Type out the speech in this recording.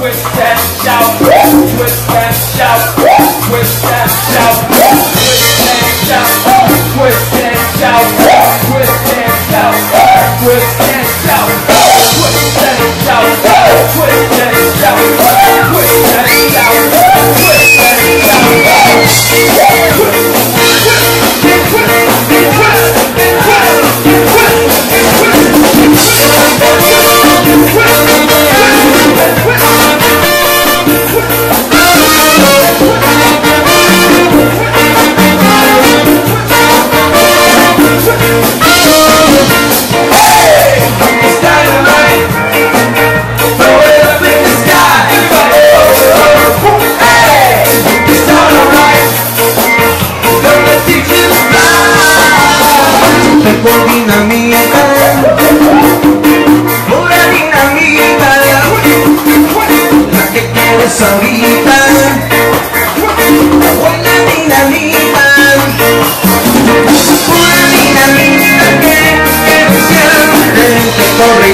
twist that shout, twist that shout, twist that shout, twist that shout, twist that shout. sabrita, buena dinamita, una dinamita que, que siempre te corre